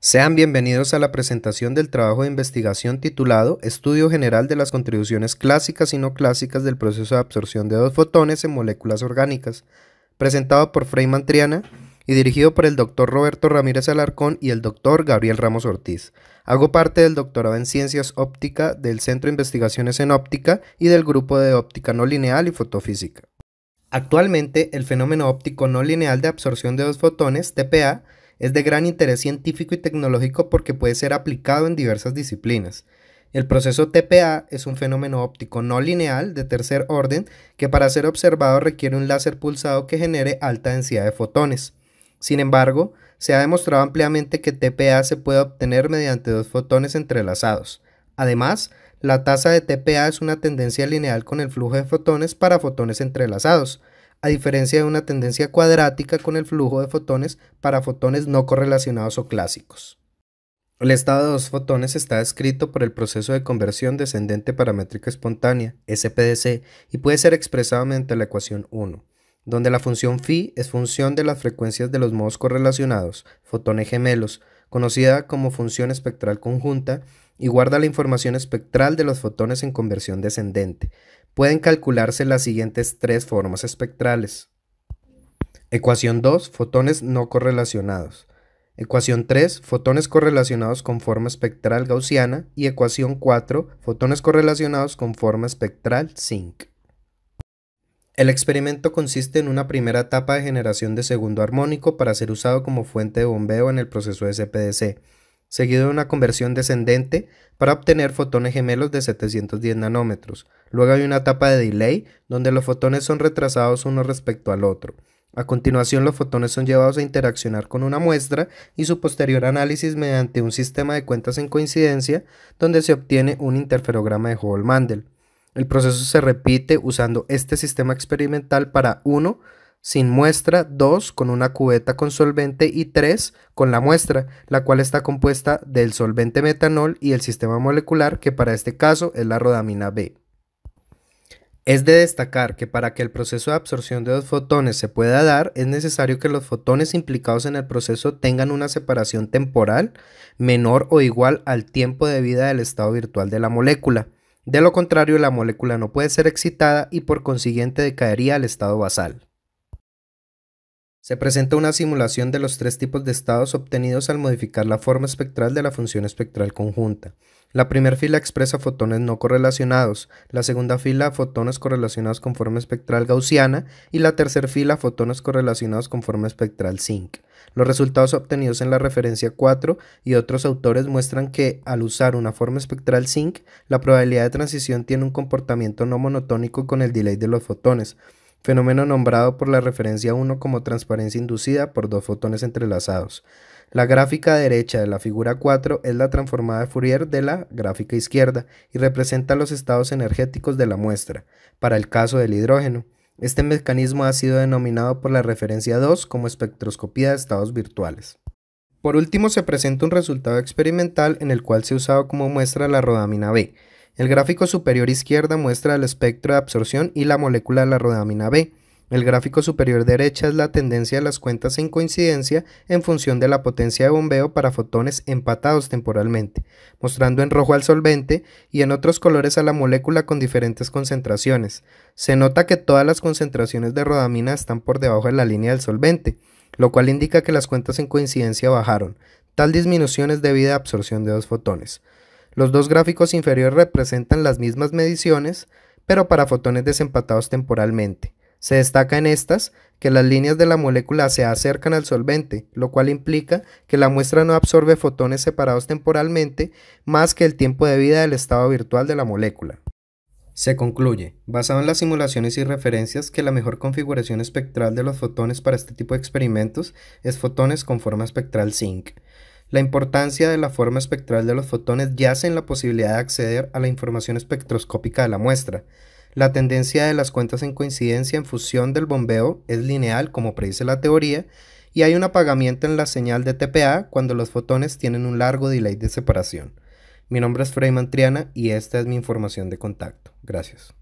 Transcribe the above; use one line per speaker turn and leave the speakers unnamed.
Sean bienvenidos a la presentación del trabajo de investigación titulado Estudio General de las contribuciones clásicas y no clásicas del proceso de absorción de dos fotones en moléculas orgánicas, presentado por Freyman Triana y dirigido por el Dr. Roberto Ramírez Alarcón y el Dr. Gabriel Ramos Ortiz. Hago parte del doctorado en Ciencias Óptica del Centro de Investigaciones en Óptica y del Grupo de Óptica No Lineal y Fotofísica. Actualmente, el fenómeno óptico no lineal de absorción de dos fotones, TPA, es de gran interés científico y tecnológico porque puede ser aplicado en diversas disciplinas. El proceso TPA es un fenómeno óptico no lineal de tercer orden que para ser observado requiere un láser pulsado que genere alta densidad de fotones. Sin embargo, se ha demostrado ampliamente que TPA se puede obtener mediante dos fotones entrelazados. Además, la tasa de TPA es una tendencia lineal con el flujo de fotones para fotones entrelazados, a diferencia de una tendencia cuadrática con el flujo de fotones para fotones no correlacionados o clásicos. El estado de dos fotones está descrito por el proceso de conversión descendente paramétrica espontánea, SPDC, y puede ser expresado mediante la ecuación 1, donde la función phi es función de las frecuencias de los modos correlacionados, fotones gemelos, conocida como función espectral conjunta, y guarda la información espectral de los fotones en conversión descendente. Pueden calcularse las siguientes tres formas espectrales. Ecuación 2, fotones no correlacionados. Ecuación 3, fotones correlacionados con forma espectral gaussiana. Y ecuación 4, fotones correlacionados con forma espectral zinc. El experimento consiste en una primera etapa de generación de segundo armónico para ser usado como fuente de bombeo en el proceso de SPDC seguido de una conversión descendente para obtener fotones gemelos de 710 nanómetros. Luego hay una etapa de delay donde los fotones son retrasados uno respecto al otro. A continuación los fotones son llevados a interaccionar con una muestra y su posterior análisis mediante un sistema de cuentas en coincidencia donde se obtiene un interferograma de Hubble-Mandel. El proceso se repite usando este sistema experimental para 1 sin muestra, 2 con una cubeta con solvente y 3 con la muestra, la cual está compuesta del solvente metanol y el sistema molecular que para este caso es la rodamina B. Es de destacar que para que el proceso de absorción de dos fotones se pueda dar, es necesario que los fotones implicados en el proceso tengan una separación temporal menor o igual al tiempo de vida del estado virtual de la molécula. De lo contrario, la molécula no puede ser excitada y por consiguiente decaería al estado basal. Se presenta una simulación de los tres tipos de estados obtenidos al modificar la forma espectral de la función espectral conjunta. La primera fila expresa fotones no correlacionados, la segunda fila fotones correlacionados con forma espectral gaussiana y la tercera fila fotones correlacionados con forma espectral zinc. Los resultados obtenidos en la referencia 4 y otros autores muestran que al usar una forma espectral zinc, la probabilidad de transición tiene un comportamiento no monotónico con el delay de los fotones, fenómeno nombrado por la referencia 1 como transparencia inducida por dos fotones entrelazados. La gráfica derecha de la figura 4 es la transformada de Fourier de la gráfica izquierda y representa los estados energéticos de la muestra, para el caso del hidrógeno. Este mecanismo ha sido denominado por la referencia 2 como espectroscopía de estados virtuales. Por último se presenta un resultado experimental en el cual se ha usado como muestra la rodamina B, el gráfico superior izquierda muestra el espectro de absorción y la molécula de la rodamina B. El gráfico superior derecha es la tendencia de las cuentas en coincidencia en función de la potencia de bombeo para fotones empatados temporalmente, mostrando en rojo al solvente y en otros colores a la molécula con diferentes concentraciones. Se nota que todas las concentraciones de rodamina están por debajo de la línea del solvente, lo cual indica que las cuentas en coincidencia bajaron. Tal disminución es debida a absorción de dos fotones. Los dos gráficos inferiores representan las mismas mediciones, pero para fotones desempatados temporalmente. Se destaca en estas que las líneas de la molécula se acercan al solvente, lo cual implica que la muestra no absorbe fotones separados temporalmente más que el tiempo de vida del estado virtual de la molécula. Se concluye, basado en las simulaciones y referencias, que la mejor configuración espectral de los fotones para este tipo de experimentos es fotones con forma espectral zinc. La importancia de la forma espectral de los fotones yace en la posibilidad de acceder a la información espectroscópica de la muestra. La tendencia de las cuentas en coincidencia en fusión del bombeo es lineal, como predice la teoría, y hay un apagamiento en la señal de TPA cuando los fotones tienen un largo delay de separación. Mi nombre es Freyman Triana y esta es mi información de contacto. Gracias.